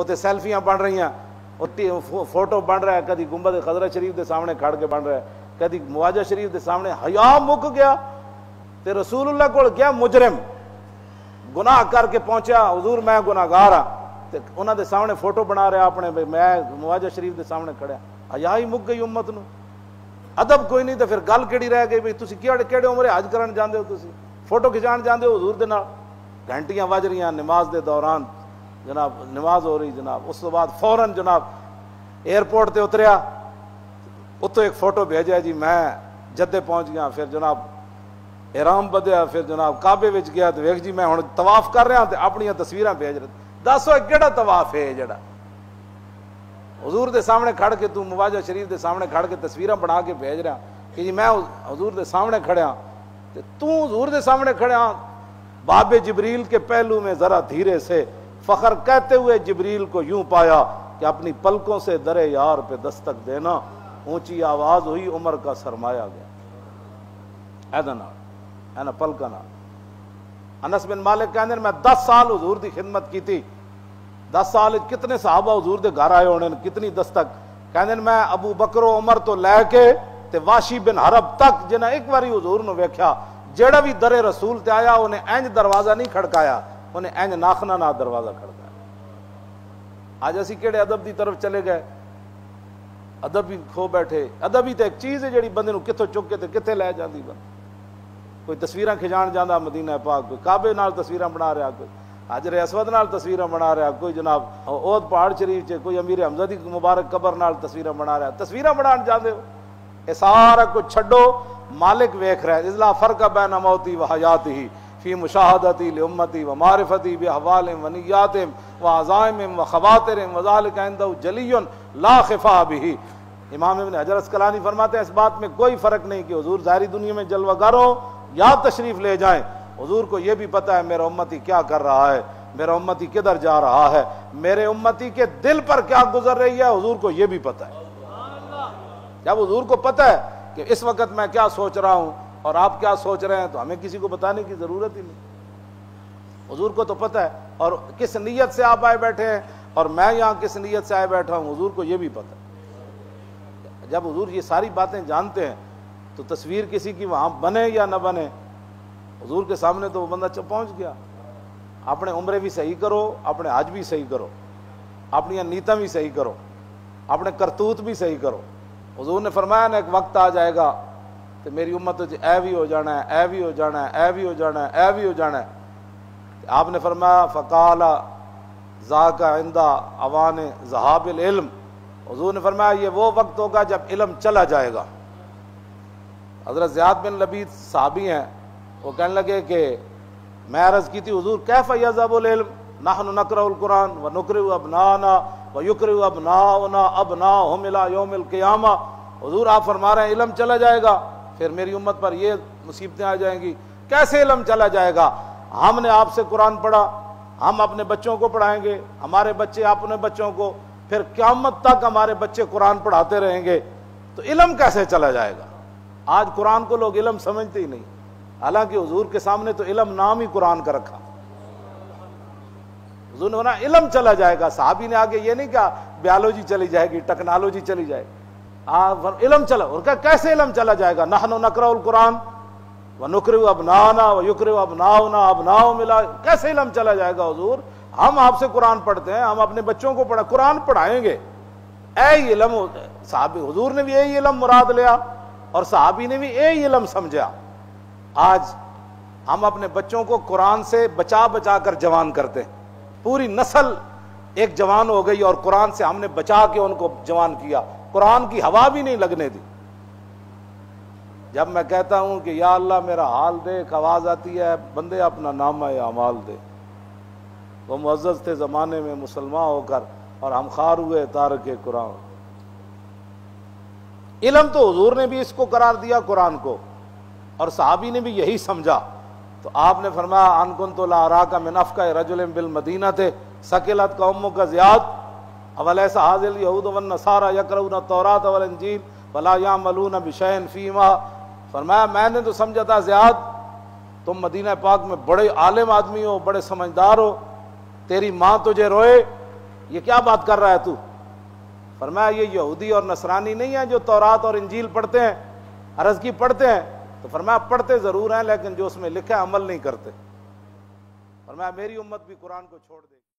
اتنے سیلفیاں بن رہی ہیں فوٹو بن رہا ہے، کدی گنبد خزرہ شریف دے سامنے کھڑ کے بن رہا ہے، کدی مواجہ شریف دے سامنے حیا مک گیا، تے رسول اللہ کو گیا مجرم، گناہ کر کے پہنچا حضور میں گناہ گار ہاں تے انہوں دے سامنے فوٹو بنا رہا اپنے بھائی میں مواجہ شریف دے سامنے کھڑیا، حیا ہی مک گئی امت نو، ادب کوئی نہیں تو پھر گل کہڑی رہ گئی بھائی تھی کہڑے کہڑے عمرے حج کرن جاندے ہو تسی، فوٹو کھچان جاندے ہو حضور دے نال، گھنٹیاں جناب، نماز ہو رہی جناب، اس بعد فوراً جناب ایئرپورٹ تے اتریا، اتو ایک فوٹو بھیجا جی میں جدے پہنچ گیا، پھر جناب احرام بدیا، پھر جناب کعبے وچ گیا، تو ویک جی میں ہوں طواف کر رہا تے اپنی تصویراں بھیج رہے دسو کہڑا طواف ہے جڑا حضور دے سامنے کھڑ کے تو مواجہ شریف دے سامنے کھڑ کے تصویراں بنا کے بھیج رہا کہ جی میں حضور دے سامنے کھڑیا تے تو حضور دے سامنے کھڑیا باب جبریل کے پہلو میں ذرا دھیرے سے فخر کہتے ہوئے جبریل کو یوں پایا کہ اپنی پلکوں سے درے یار پہ دستک دینا، اونچی آواز ہوئی، عمر کا سرمایہ گیا۔ ایدہ نال اینا پلکا نال انس بن مالک کہنے میں دس سال حضور دی خدمت کی تھی۔ دس سال کتنے صحابہ حضور دے گھر آئے ہونے، کتنی دستک۔ کہنے میں ابو بکر و عمر تو لے کے تے واشی بن حرب تک جنہ ایک باری حضور نو ویکھیا، جیڑا بھی در رسول تے آیا، انہیں اینج دروازہ نہیں کھڑکایا۔ انہیں اینج ناخنا نہ دروازہ کھڑکایا آج اسی کیڑے ادب دی طرف چلے گئے۔ ادب بھی کھو بیٹھے۔ ادب ہی تے ایک چیز ہے جیڑی بندے نو کتھوں چک کے تے کتھے لے جاندی بند کوئی تصویراں کھجان جاندا مدینہ پاک، کوئی کعبے نال تصویراں بنا رہا، کوئی حجر اسود نال تصویراں بنا رہا، کوئی جناب اود پہاڑ شریف چ، کوئی امیر حمزہ دی مبارک قبر نال تصویراں بنا رہا۔ تصویراں بنان جاندے ہو۔ اے سارا کچھ چھڈو۔ مالک ویکھ رہا ہے۔ اذلا فرق بین موتی و حیاتی فی مشاہدتی لامتی و معرفتی باحوال و نیات و عزائم و خواتر و ذلک عنده جلی لا خفا به امام ابن حجر اسقلانی فرماتے ہیں، اس بات میں کوئی فرق نہیں کہ حضور ظاہری دنیا میں جلوہ گر ہو یا تشریف لے جائیں۔ حضور کو یہ بھی پتا ہے، میرا امتی کیا کر رہا ہے؟ میرا امتی کدھر جا رہا ہے؟ میرے امتی کے دل پر کیا گزر رہی ہے؟ حضور کو یہ بھی پتا ہے۔ جب حضور کو پتا ہے کہ اس وقت میں کیا سوچ رہا ہوں اور آپ کیا سوچ رہے ہیں؟ تو ہمیں کسی کو بتانے کی ضرورت ہی نہیں۔ حضور کو تو پتہ ہے۔ اور کس نیت سے آپ آئے بیٹھے ہیں؟ اور میں یہاں کس نیت سے آئے بیٹھا ہوں؟ حضور کو یہ بھی پتہ ہے۔ جب حضور یہ ساری باتیں جانتے ہیں، تو تصویر کسی کی وہاں بنے یا نہ بنے، حضور کے سامنے تو وہ بندہ چپ پہنچ گیا۔ اپنے عمرے بھی صحیح کرو، اپنے حج بھی صحیح کرو، اپنی نیتیں بھی صحیح کرو، اپنے کرتوت بھی صحیح کرو۔ حضور نے فرمایا نا، ایک وقت آ جائے گا۔ تو میری امت اے بھی ہو جانا ہے، اے بھی ہو جانا ہے، اے بھی ہو جانا ہے، اے بھی ہو جانا ہے۔ آپ نے فرمایا فقال ذا کا آئندہ اوان ذہاب العلم۔ حضور نے فرمایا، یہ وہ وقت ہوگا جب علم چلا جائے گا۔ حضرت زیاد بن لبید صحابی ہیں، وہ کہنے لگے کہ میں عرض کی تھی، حضور کیف یذهب العلم؟ نحن نقرأ القرآن ونقرئ ابنانا ويقرئ ابناؤنا ابناؤهم الى يوم القيامه حضور آپ فرما رہے ہیں، علم چلا جائے گا۔ پھر میری امت پر یہ مصیبتیں آ جائیں گی۔ کیسے علم چلا جائے گا؟ ہم نے آپ سے قرآن پڑھا، ہم اپنے بچوں کو پڑھائیں گے، ہمارے بچے اپنے بچوں کو، پھر قیامت تک ہمارے بچے قرآن پڑھاتے رہیں گے۔ تو علم کیسے چلا جائے گا؟ آج قرآن کو لوگ علم سمجھتے ہی نہیں۔ حالانکہ حضور کے سامنے تو علم نام ہی قرآن کا رکھا۔ حضور نے علم چلا جائے گا۔ صحابی نے آگے یہ نہیں کہا، بیالوجی چلی جائے گی، ٹیکنالوجی چلی جائے گی۔ علم چلا، اور کہا کیسے علم چلا جائے گا؟ نحن نقرأ القرآن وہ نکرو اب نانا وہ یکرو اب ناؤ نا ملا کیسے علم چلا جائے گا حضور؟ ہم آپ سے قرآن پڑھتے ہیں، ہم اپنے بچوں کو پڑھا، قرآن پڑھائیں گے۔ اے علم، صحابی، حضور نے بھی یہی علم مراد لیا، اور صحابی نے بھی یہی علم سمجھا۔ آج ہم اپنے بچوں کو قرآن سے بچا بچا کر جوان کرتے ہیں۔ پوری نسل ایک جوان ہو گئی اور قرآن سے ہم نے بچا کے ان کو جوان کیا۔ قرآن کی ہوا بھی نہیں لگنے دی۔ جب میں کہتا ہوں کہ یا اللہ میرا حال دے آواز آتی ہے، بندے اپنا نام اعمال دے۔ وہ معزز تھے زمانے میں مسلمان ہو کر اور ہم خار ہوئے تارک قرآن۔ علم تو حضور نے بھی اس کو قرار دیا قرآن کو۔ اور صحابی نے بھی یہی سمجھا۔ تو آپ نے فرمایا، ان کن تو لا کا منف کا رجل بل مدینہ تھے سکیلت کا امو کا زیاد۔ اول ایسا حاضل یہود ون نصارا یکرون تورات انجیل ولا یعملون بشین فیما فرمایا، میں نے تو سمجھا تھا زیاد، تم مدینہ پاک میں بڑے عالم آدمی ہو، بڑے سمجھدار ہو، تیری ماں تجھے روئے، یہ کیا بات کر رہا ہے تو؟ فرمایا، یہ یہودی اور نصرانی نہیں ہے جو تورات اور انجیل پڑھتے ہیں، عرض کی پڑھتے ہیں۔ تو فرمایا، پڑھتے ضرور ہیں، لیکن جو اس میں لکھا ہے عمل نہیں کرتے۔ فرمایا، میری امت بھی قرآن کو چھوڑ دے۔